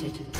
20.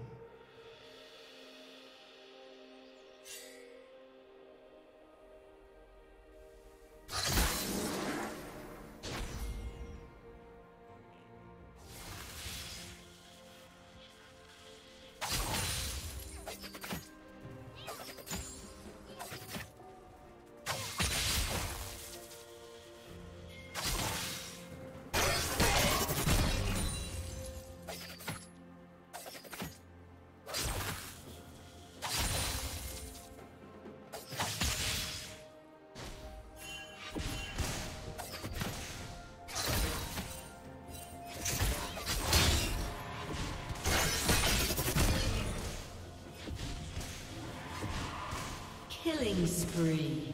Killing spree.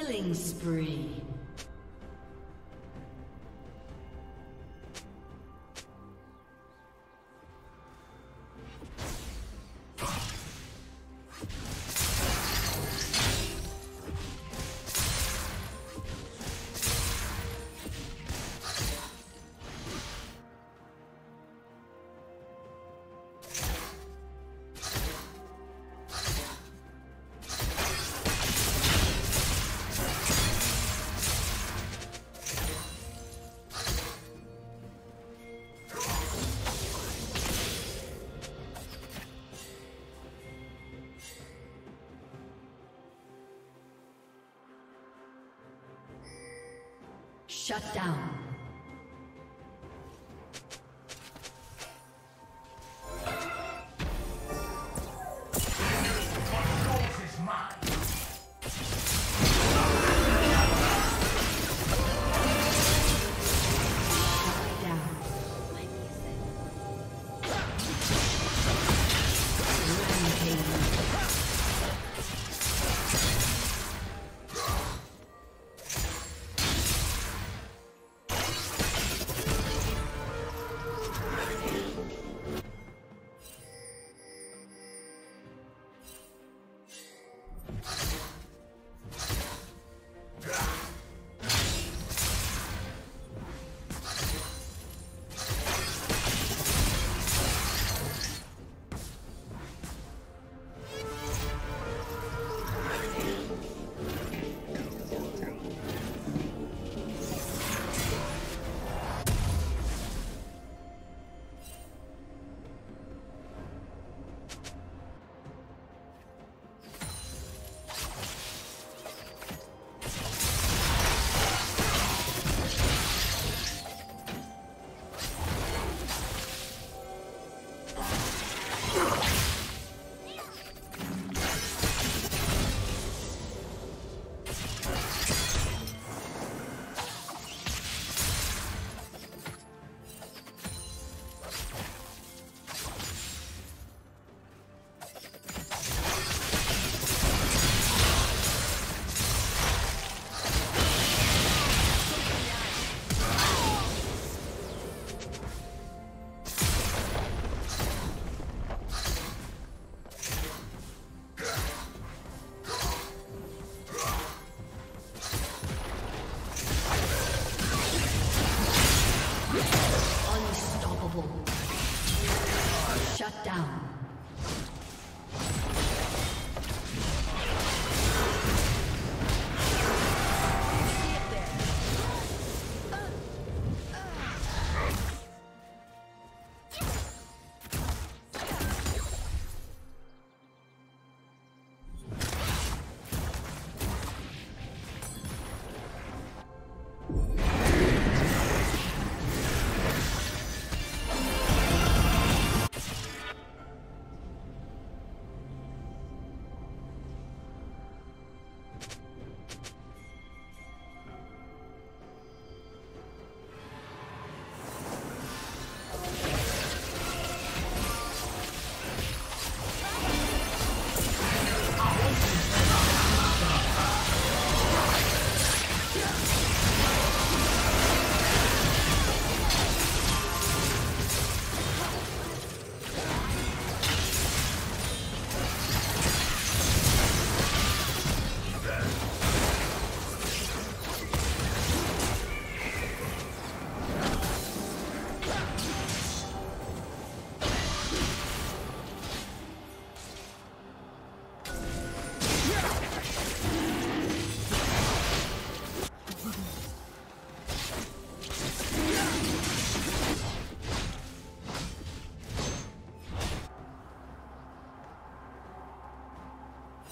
Killing spree. Shut down.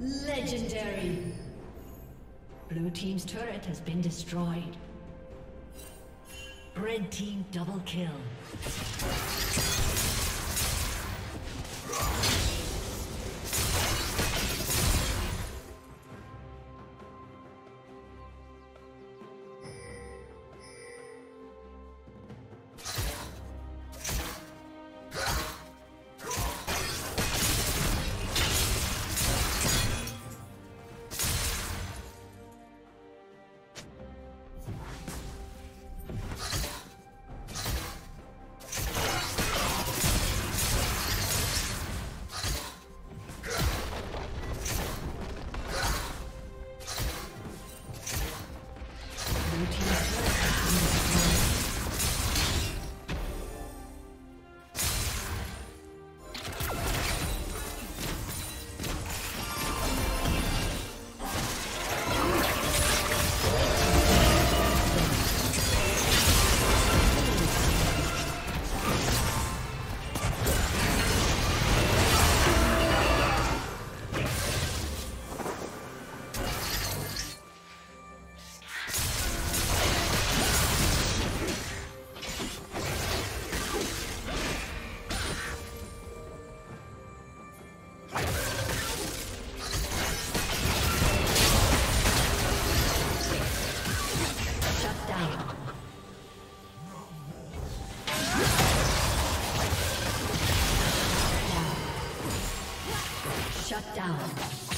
Legendary. Blue Team's turret has been destroyed. Red Team double kill. Shut down.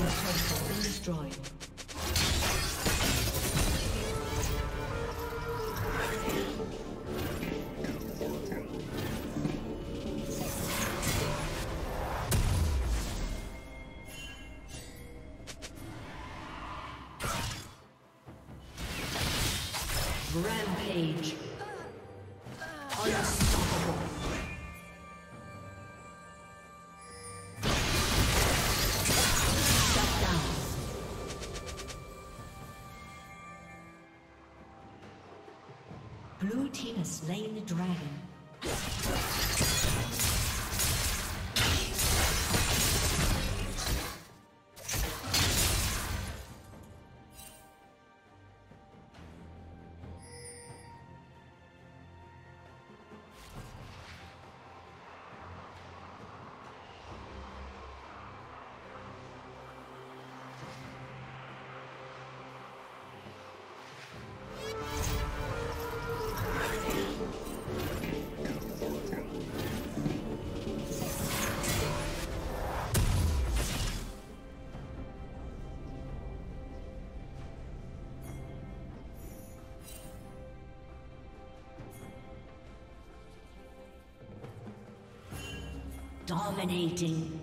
Your turret has been destroyed. Rampage. Unstoppable. Slain the dragon. Dominating.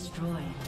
Destroyed.